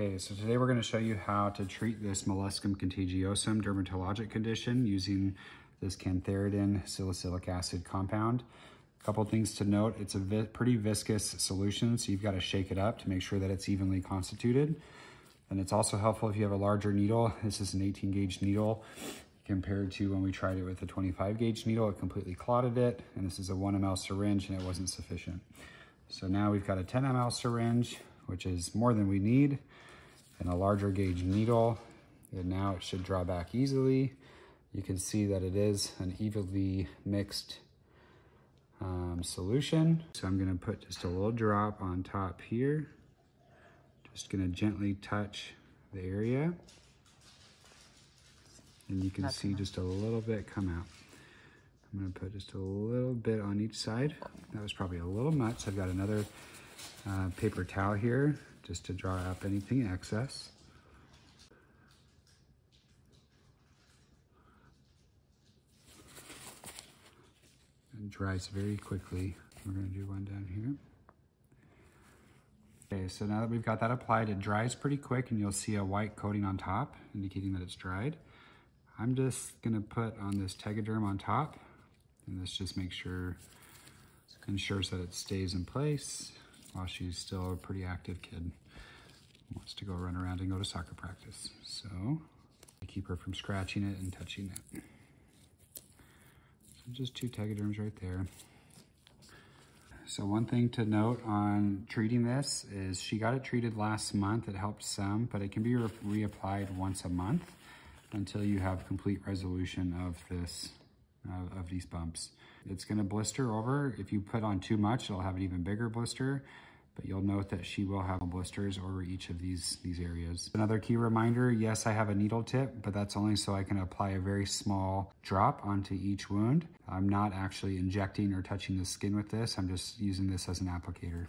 Okay, so today we're gonna show you how to treat this molluscum contagiosum dermatologic condition using this cantharidin salicylic acid compound. A couple things to note, it's a vi pretty viscous solution, so you've gotta shake it up to make sure that it's evenly constituted. And it's also helpful if you have a larger needle. This is an 18 gauge needle compared to when we tried it with a 25 gauge needle, it completely clotted it. And this is a one ml syringe and it wasn't sufficient. So now we've got a 10 ml syringe, which is more than we need and a larger gauge needle. And now it should draw back easily. You can see that it is an evenly mixed um, solution. So I'm gonna put just a little drop on top here. Just gonna gently touch the area. And you can That's see enough. just a little bit come out. I'm gonna put just a little bit on each side. That was probably a little much. I've got another uh, paper towel here just to dry up anything excess. And dries very quickly. We're gonna do one down here. Okay, so now that we've got that applied, it dries pretty quick and you'll see a white coating on top, indicating that it's dried. I'm just gonna put on this Tegaderm on top, and this just makes sure, ensures that it stays in place while she's still a pretty active kid. Wants to go run around and go to soccer practice. So I keep her from scratching it and touching it. So just two tegaderms right there. So one thing to note on treating this is she got it treated last month. It helped some, but it can be re reapplied once a month until you have complete resolution of this, uh, of these bumps. It's gonna blister over. If you put on too much, it'll have an even bigger blister but you'll note that she will have blisters over each of these, these areas. Another key reminder, yes, I have a needle tip, but that's only so I can apply a very small drop onto each wound. I'm not actually injecting or touching the skin with this. I'm just using this as an applicator.